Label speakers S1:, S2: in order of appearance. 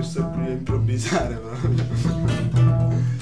S1: giusto improvvisare proprio.